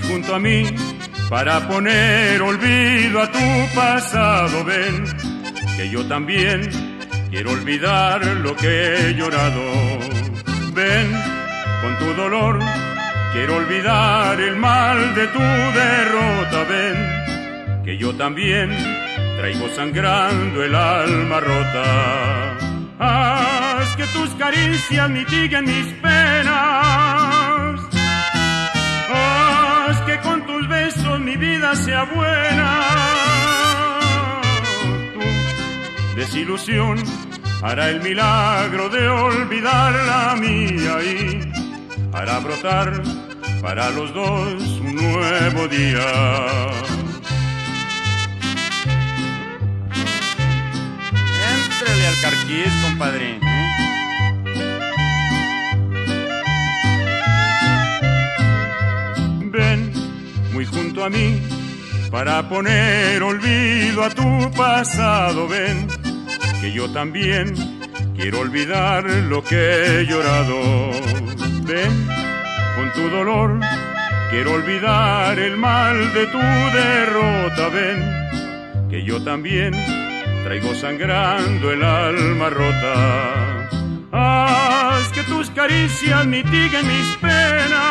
junto a mí para poner olvido a tu pasado. Ven, que yo también quiero olvidar lo que he llorado. Ven, con tu dolor, quiero olvidar el mal de tu derrota. Ven, que yo también traigo sangrando el alma rota. Haz que tus caricias mitiguen mis penas. Mi vida sea buena. Tu desilusión hará el milagro de olvidar la mía y hará brotar para los dos un nuevo día. Éntrale al carquís, compadre. Ven muy junto a mí para poner olvido a tu pasado. Ven, que yo también quiero olvidar lo que he llorado. Ven, con tu dolor quiero olvidar el mal de tu derrota. Ven, que yo también traigo sangrando el alma rota. Haz que tus caricias mitiguen mis penas.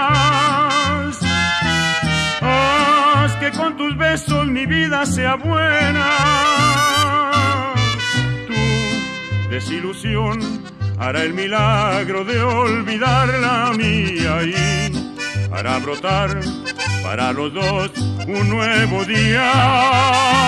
Besos mi vida sea buena. Tu desilusión hará el milagro de olvidar la mía y hará brotar para los dos un nuevo día.